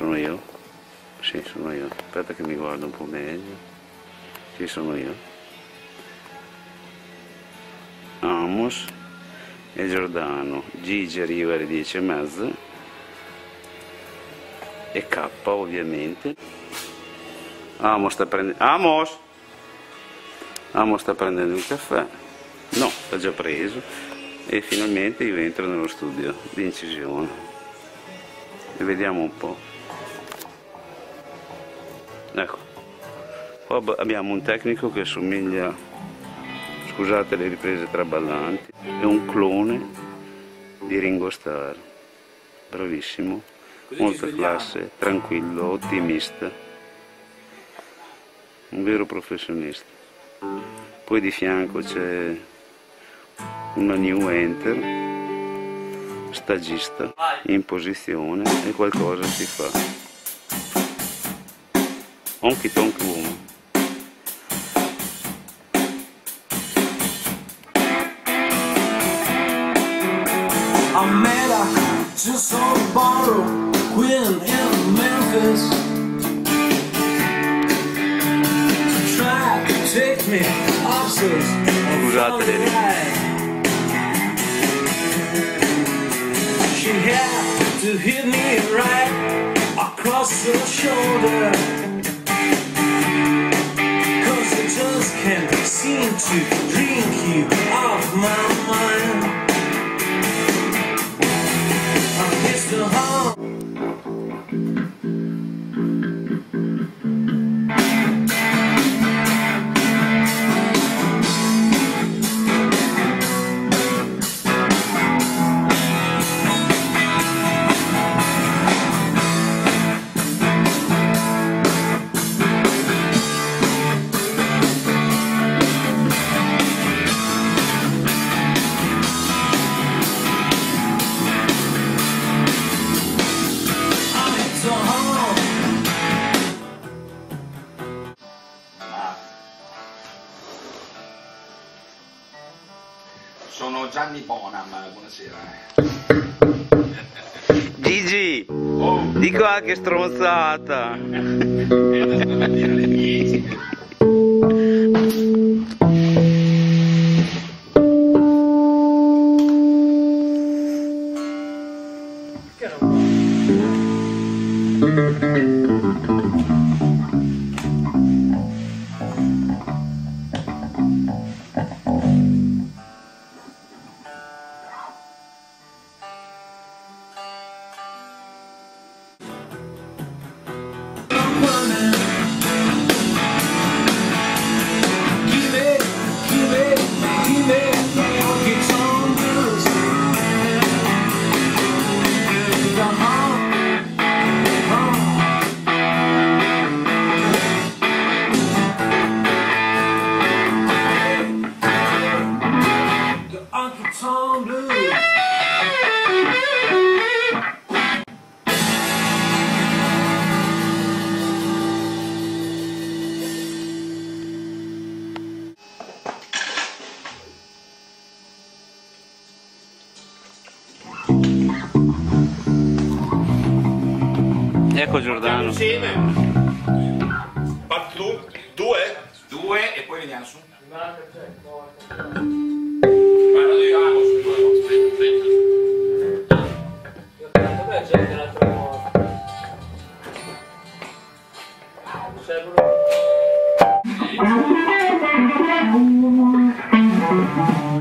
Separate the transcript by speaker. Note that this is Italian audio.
Speaker 1: Sono io? Sì, sono io. Aspetta che mi guardo un po' meglio. Sì, sono io. Amos e Giordano. Gigi arriva alle 10 e mezza. E K ovviamente. Amos sta prendendo... Amos! Amos sta prendendo il caffè. No, l'ha già preso. E finalmente io entro nello studio di incisione. E vediamo un po'. Ecco, poi abbiamo un tecnico che assomiglia, scusate le riprese traballanti, è un clone di Ringo Starr, bravissimo, molta classe, tranquillo, ottimista, un vero professionista. Poi di fianco c'è una new enter, stagista, in posizione e qualcosa si fa. Honky Tonk Woman.
Speaker 2: I met her just on the border, Quinn in Memphis. She tried to take me opposites.
Speaker 1: Scusate,
Speaker 2: She had to hit me right across the shoulder. Seem to drink you off my mind.
Speaker 3: Sono Gianni Bonham, buonasera.
Speaker 1: Gigi, oh. di qua che stronzata. Ecco Giordano.
Speaker 3: Insieme. tu, due? Due e poi veniamo su. several.